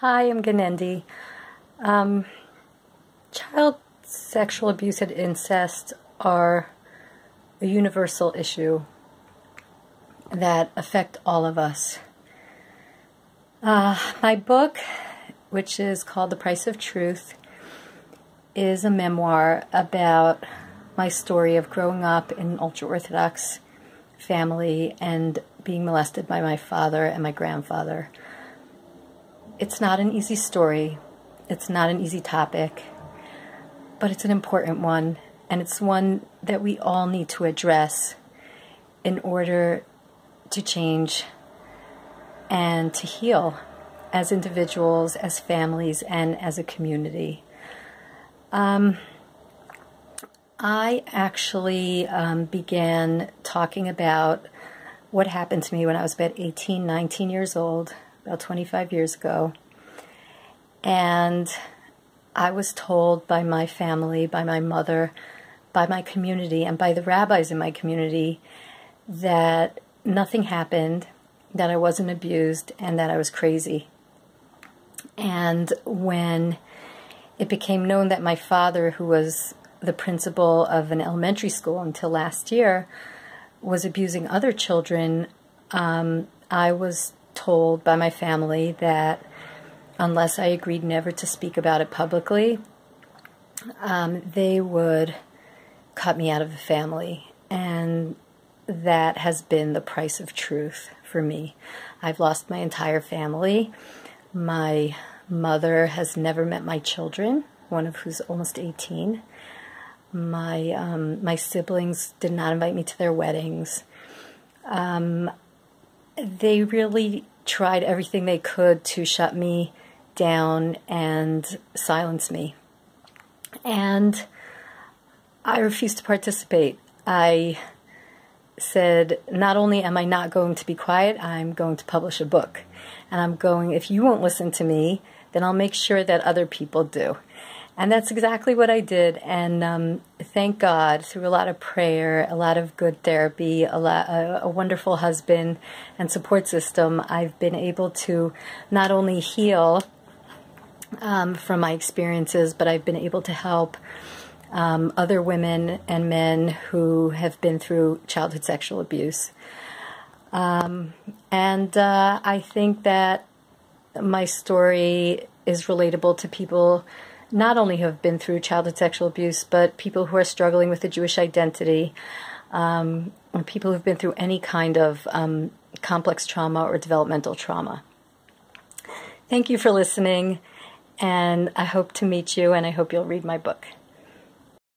Hi, I'm Genendy. Um, child sexual abuse and incest are a universal issue that affect all of us. Uh, my book, which is called The Price of Truth, is a memoir about my story of growing up in an ultra Orthodox family and being molested by my father and my grandfather. It's not an easy story, it's not an easy topic, but it's an important one, and it's one that we all need to address in order to change and to heal as individuals, as families, and as a community. Um, I actually um, began talking about what happened to me when I was about 18, 19 years old, about 25 years ago. And I was told by my family, by my mother, by my community, and by the rabbis in my community that nothing happened, that I wasn't abused, and that I was crazy. And when it became known that my father, who was the principal of an elementary school until last year, was abusing other children, um, I was told by my family that unless I agreed never to speak about it publicly, um, they would cut me out of the family. And that has been the price of truth for me. I've lost my entire family. My mother has never met my children, one of who's almost 18. My um, my siblings did not invite me to their weddings. Um, they really tried everything they could to shut me down and silence me. And I refused to participate. I said, not only am I not going to be quiet, I'm going to publish a book. And I'm going, if you won't listen to me, then I'll make sure that other people do. And that's exactly what I did. And um, thank God, through a lot of prayer, a lot of good therapy, a, lot, a, a wonderful husband and support system, I've been able to not only heal um, from my experiences, but I've been able to help um, other women and men who have been through childhood sexual abuse. Um, and uh, I think that my story is relatable to people not only have been through childhood sexual abuse, but people who are struggling with the Jewish identity, um, people who've been through any kind of um, complex trauma or developmental trauma. Thank you for listening, and I hope to meet you, and I hope you'll read my book.